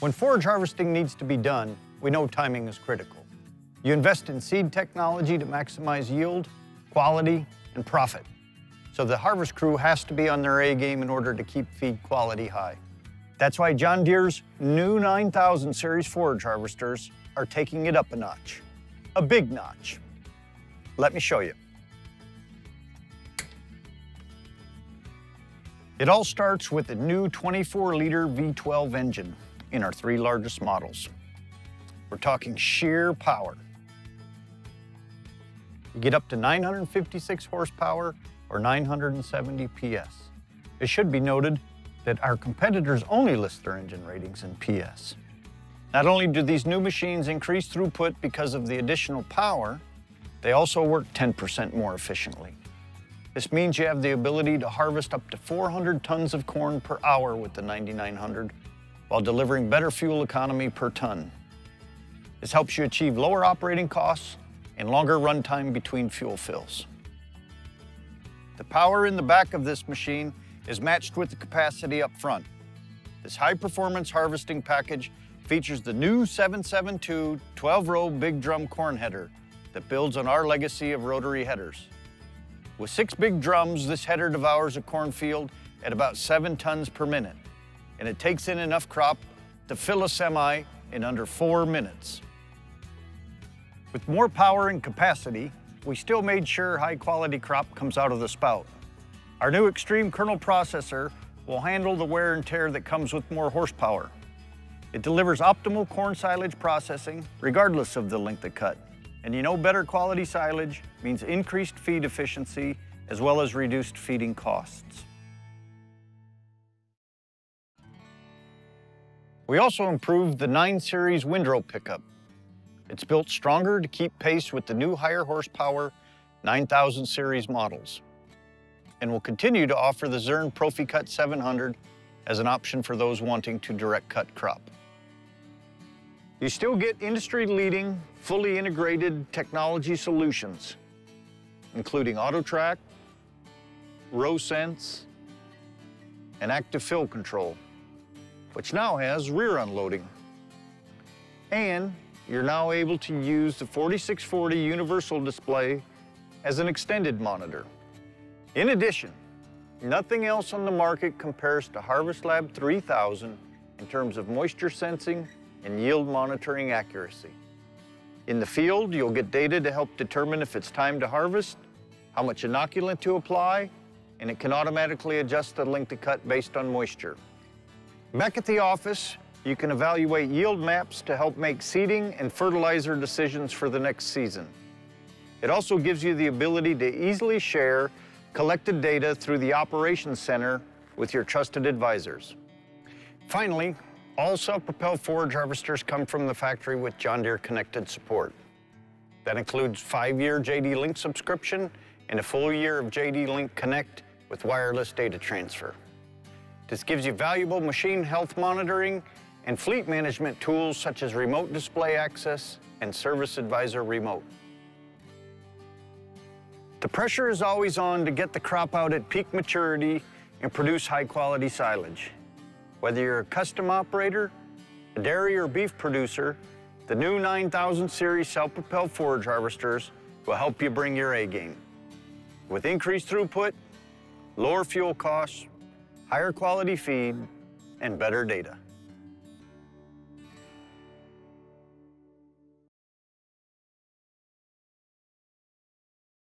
When forage harvesting needs to be done, we know timing is critical. You invest in seed technology to maximize yield, quality, and profit. So the harvest crew has to be on their A game in order to keep feed quality high. That's why John Deere's new 9000 series forage harvesters are taking it up a notch, a big notch. Let me show you. It all starts with the new 24-liter V12 engine in our three largest models. We're talking sheer power. You get up to 956 horsepower or 970 PS. It should be noted that our competitors only list their engine ratings in PS. Not only do these new machines increase throughput because of the additional power, they also work 10% more efficiently. This means you have the ability to harvest up to 400 tons of corn per hour with the 9900 while delivering better fuel economy per ton. This helps you achieve lower operating costs and longer runtime between fuel fills. The power in the back of this machine is matched with the capacity up front. This high-performance harvesting package features the new 772 12-row big drum corn header that builds on our legacy of rotary headers. With six big drums, this header devours a cornfield at about seven tons per minute, and it takes in enough crop to fill a semi in under four minutes. With more power and capacity, we still made sure high quality crop comes out of the spout. Our new XStream kernel processor will handle the wear and tear that comes with more horsepower. It delivers optimal corn silage processing regardless of the length of cut. And you know better quality silage means increased feed efficiency as well as reduced feeding costs. We also improved the 9 Series windrow pickup. It's built stronger to keep pace with the new higher horsepower 9000 series models. And will continue to offer the Zürn ProfiCut 700 as an option for those wanting to direct cut crop. You still get industry-leading, fully integrated technology solutions, including AutoTrac, RowSense, and Active Fill Control, which now has rear unloading. And you're now able to use the 4640 universal display as an extended monitor. In addition, nothing else on the market compares to Harvest Lab 3000 in terms of moisture sensing and yield monitoring accuracy. In the field, you'll get data to help determine if it's time to harvest, how much inoculant to apply, and it can automatically adjust the length of cut based on moisture. Back at the office, you can evaluate yield maps to help make seeding and fertilizer decisions for the next season. It also gives you the ability to easily share collected data through the Operations Center with your trusted advisors. Finally, all self-propelled forage harvesters come from the factory with John Deere connected support. That includes five-year JD Link subscription and a full year of JD Link Connect with wireless data transfer. This gives you valuable machine health monitoring and fleet management tools such as remote display access and Service Advisor Remote. The pressure is always on to get the crop out at peak maturity and produce high-quality silage. Whether you're a custom operator, a dairy or beef producer, the new 9000 series self-propelled forage harvesters will help you bring your A game. With increased throughput, lower fuel costs, higher quality feed, and better data.